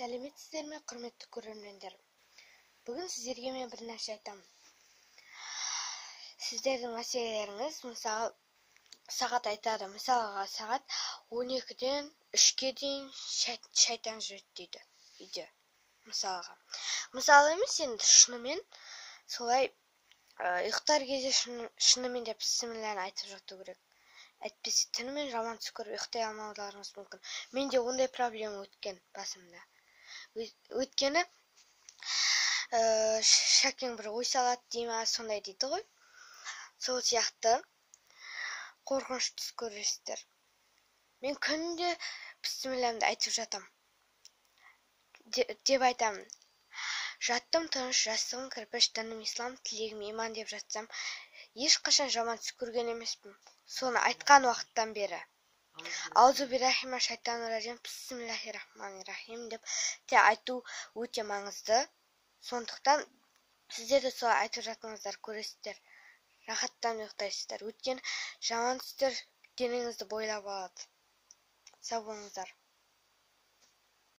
сәлеметсіздер ме құрметті көрермендер. Бүгін сіздерге мен бір нәрсе айтамын сіздердің мәселелеріңіз мысалы сағат айтады. Мысалға сағат 12-ден 3-ке дейін шайтан жүреді дейді үйде. Мысалға мысалы емес енді шынымен солай ұйықтар кезде шынымен де бісмілләні айтып жату керек. Әйтпесе түнімен жаман түс көріп ұйықтай алмауларыңыз мүмкін. Менде ондай проблема өткен басымда. Өйткені ә, шәкең бір ой салады дей ма сондай дейді ғой. Сол сияқты. Қорқыныш түс көресіздер. Мен күнде бісмілләмді айтып жатам. Деп айтамын. Жаттым тыныш жастығым кірпіш дінім ислам тілегім иман деп жатсам ешқашан жаман түс көрген емеспін. Соны айтқан уақыттан бері. Аузу бирахима шайтан ражим бисмиллахи рахмани рахим деп те айту өте маңызды. Сондықтан сіздер де солай айтып жатыңыздар. Көресіздер. Рахаттанып ұйықтайсыздар. Өйткені жаман түстер денеңізді бойлап алады. Сау болыңыздар.